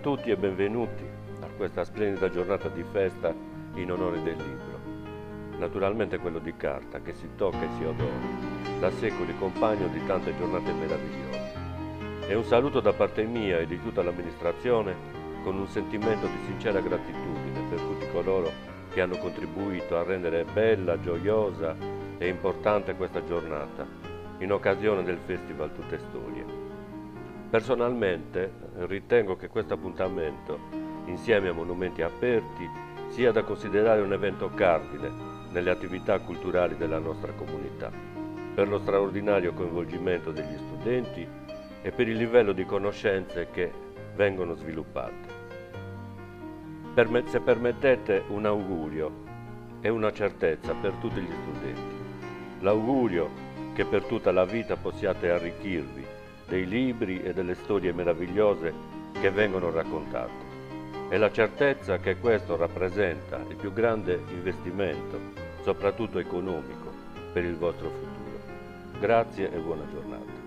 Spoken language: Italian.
tutti e benvenuti a questa splendida giornata di festa in onore del libro. Naturalmente quello di carta che si tocca e si odora, da secoli compagno di tante giornate meravigliose. E un saluto da parte mia e di tutta l'amministrazione con un sentimento di sincera gratitudine per tutti coloro che hanno contribuito a rendere bella, gioiosa e importante questa giornata in occasione del Festival Tutte Storie. Personalmente ritengo che questo appuntamento, insieme a monumenti aperti, sia da considerare un evento cardine nelle attività culturali della nostra comunità, per lo straordinario coinvolgimento degli studenti e per il livello di conoscenze che vengono sviluppate. se permettete un augurio e una certezza per tutti gli studenti. L'augurio che per tutta la vita possiate arricchirvi dei libri e delle storie meravigliose che vengono raccontate e la certezza che questo rappresenta il più grande investimento, soprattutto economico, per il vostro futuro. Grazie e buona giornata.